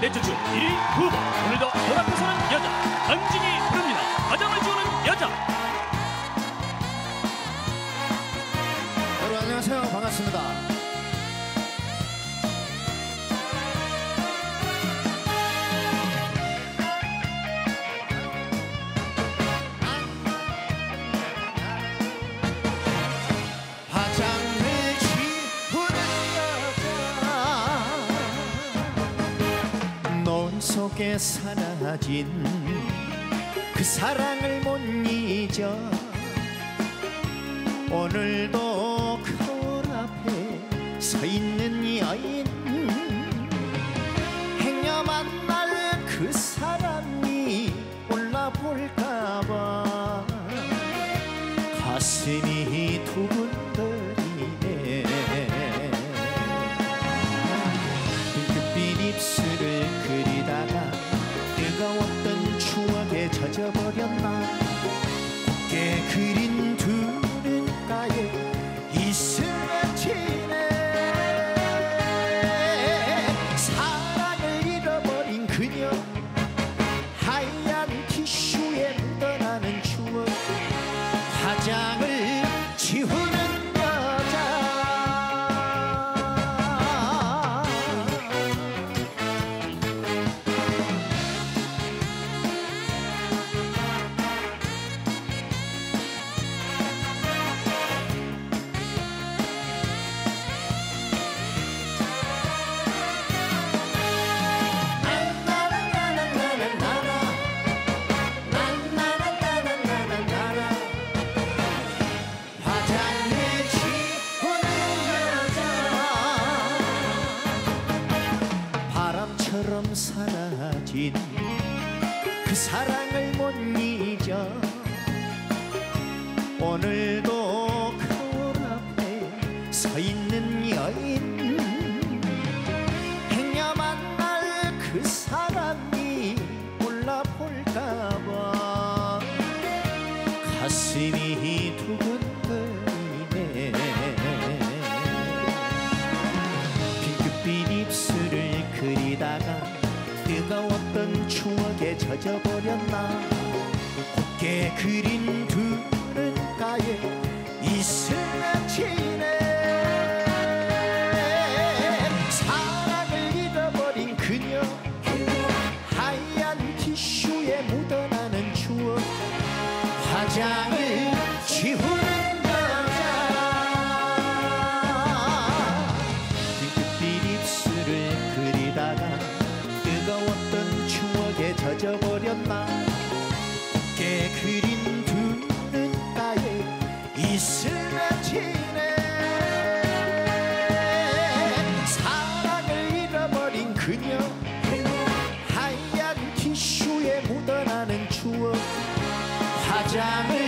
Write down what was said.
내주주 1위 후보 오늘도 눈앞에 서는 여자 강진이 부릅니다. 가장을 지우는 여자. 여러분 안녕하세요. 반갑습니다 속에 사라진 그 사랑을 못 잊어. 오늘도 거울 앞에 서 있는 여인 행여 만날 그 추억에 젖어버렸나 사라진 그 사랑을 못 잊어. 오늘도 거울 앞에 서 있는 여인 행여 만날 그 사람이 올라볼까봐. 가슴이 두근거리네. 핑크빛 입술을 그리다가 뜨거웠 던 추억에 젖어버렸나? 곱게 그린 두 눈가에 이슬을 치네. 사랑을 잃어버린 그녀 하얀 티슈에 묻어나는 추억. 화장을 하